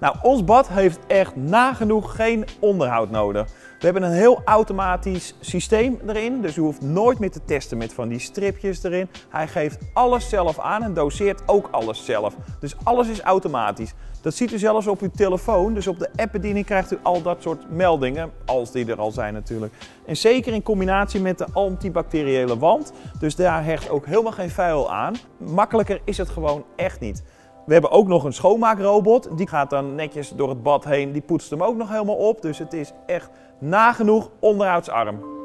Nou, ons bad heeft echt nagenoeg geen onderhoud nodig. We hebben een heel automatisch systeem erin, dus u hoeft nooit meer te testen met van die stripjes erin. Hij geeft alles zelf aan en doseert ook alles zelf. Dus alles is automatisch. Dat ziet u zelfs op uw telefoon, dus op de appbediening krijgt u al dat soort meldingen, als die er al zijn natuurlijk. En zeker in combinatie met de antibacteriële wand, dus daar hecht ook helemaal geen vuil aan. Makkelijker is het gewoon echt niet. We hebben ook nog een schoonmaakrobot. Die gaat dan netjes door het bad heen. Die poetst hem ook nog helemaal op. Dus het is echt nagenoeg onderhoudsarm.